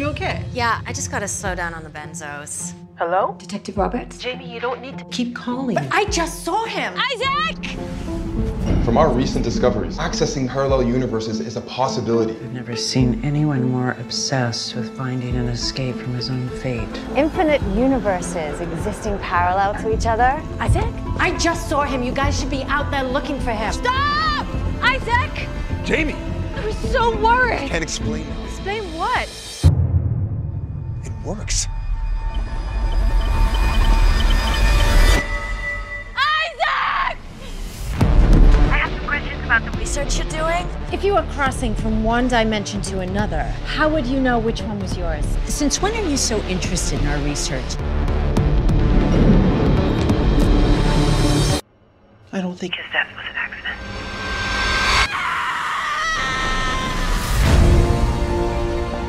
You okay? Yeah, I just gotta slow down on the benzos. Hello? Detective Roberts? Jamie, you don't need to. Keep calling. But I just saw him! Isaac! From our recent discoveries, accessing parallel universes is a possibility. I've never seen anyone more obsessed with finding an escape from his own fate. Infinite universes existing parallel to each other. Isaac? I just saw him. You guys should be out there looking for him. Stop! Isaac! Jamie! I was so worried. I Can't explain it. Explain what? It works. Isaac! I have some questions about the research you're doing? If you were crossing from one dimension to another, how would you know which one was yours? Since when are you so interested in our research? I don't think. His death was an accident.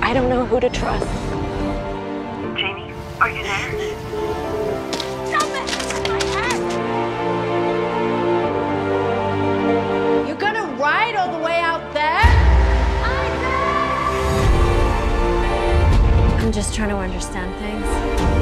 I don't know who to trust. Stop it! My head! You're gonna ride all the way out there? I'm just trying to understand things.